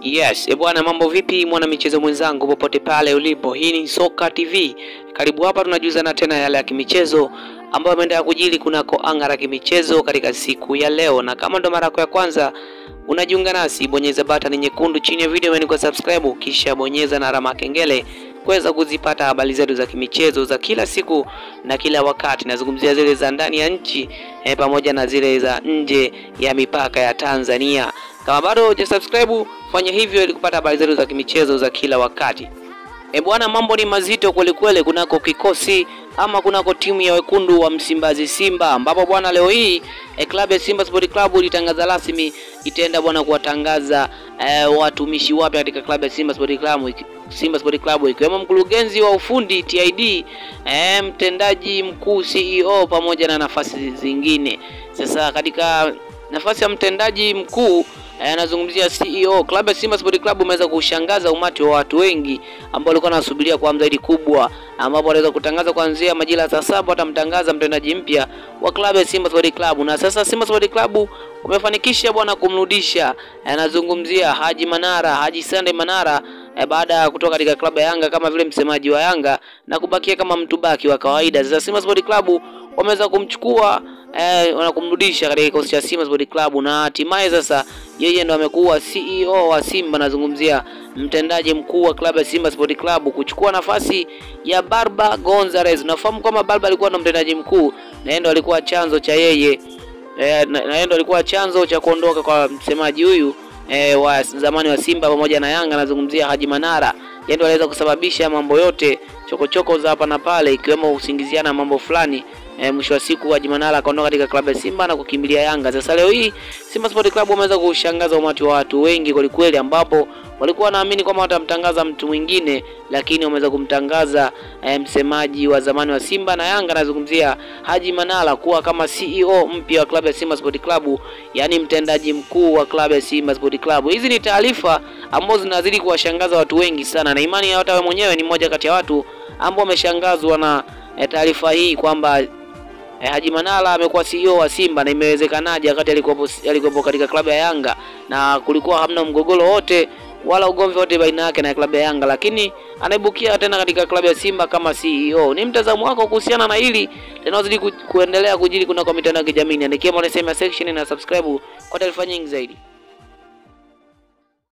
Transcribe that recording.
Yes, e bwana, mambo vipi mwana michezo mwenzangu popote pale ulipo, hii ni Soka TV. Karibu hapa, tunajuzana tena yale ya kimichezo ambayo ameendelea kujili kunako anga la kimichezo katika siku ya leo, na kama ndo mara yako ya kwanza unajiunga nasi, bonyeza button nyekundu chini ya video imeandikwa subscribe, kisha bonyeza na alama kengele kuweza kuzipata habari zetu za kimichezo za kila siku na kila wakati. Nazungumzia zile za ndani ya nchi eh, pamoja na zile za nje ya mipaka ya Tanzania. Kama bado hujasubscribe fanya hivyo ili kupata habari zetu za kimichezo za kila wakati. E bwana, mambo ni mazito kwelikweli kunako kikosi ama kunako timu ya wekundu wa Msimbazi Simba, ambapo bwana leo hii e, klabu ya Simba Sport Club ilitangaza rasmi itaenda bwana kuwatangaza e, watumishi wapya katika klabu ya Simba Sport Club Simba Sport Club ikiwemo mkurugenzi wa ufundi TID, e, mtendaji mkuu CEO pamoja na nafasi zingine. Sasa katika nafasi ya mtendaji mkuu anazungumzia CEO. Klabu ya Simba Sport Club umeweza kushangaza umati wa watu wengi ambao walikuwa wanasubiria kwa mzaidi kubwa, ambapo wanaweza kutangaza kuanzia majira ya saa saba watamtangaza mtendaji mpya wa klabu ya Simba Sport Club, na sasa Simba Sport Club umefanikisha bwana kumrudisha. Anazungumzia Haji Manara, Haji Sande Manara e, baada ya kutoka katika klabu ya Yanga kama vile msemaji wa Yanga na kubakia kama mtu baki wa kawaida. Sasa Simba Sport Club wameweza kumchukua eh, na kumrudisha katika kikosi cha Simba Sport Club na hatimaye sasa yeye ndo amekuwa CEO wa Simba. Nazungumzia mtendaji mkuu wa klabu ya Simba Sport Club kuchukua nafasi ya Barba Gonzalez. Nafahamu kwamba Barba alikuwa ndo mtendaji mkuu na yeye ndo alikuwa chanzo cha yeye e, na yeye ndo alikuwa chanzo cha kuondoka kwa msemaji huyu e, wa zamani wa Simba pamoja na Yanga. Nazungumzia Haji Manara, yeye ndo anaweza kusababisha mambo yote chokochoko za hapa na pale, ikiwemo usingiziana mambo fulani E, mwisho wa siku Haji Manara akaondoka katika klabu ya Simba na kukimbilia Yanga. Sasa leo hii Simba Sport Club wameweza kushangaza umati wa watu wengi kwelikweli, ambapo walikuwa wanaamini kwamba watamtangaza mtu mwingine, lakini wameweza kumtangaza eh, msemaji wa zamani wa Simba na Yanga, anazungumzia Haji Manara kuwa kama CEO mpya wa klabu ya Simba Sport Club, yani mtendaji mkuu wa klabu ya Simba Sport Club. Hizi ni taarifa ambazo zinazidi kuwashangaza watu wengi sana, na imani hata wewe mwenyewe ni mmoja kati ya watu ambao wameshangazwa na eh, taarifa hii kwamba Eh, Haji Manara amekuwa CEO wa Simba na imewezekanaje wakati alikuwa katika klabu ya Yanga na kulikuwa hamna mgogoro wote wala ugomvi wote baina yake na klabu ya Yanga, lakini anaibukia tena katika klabu ya Simba kama CEO. Ni mtazamo wako kuhusiana na hili linalozidi ku, kuendelea kujiri kuna kwa mitandao ya kijamii? Niandikie maoni sehemu ya section na subscribe kwa taarifa nyingi zaidi.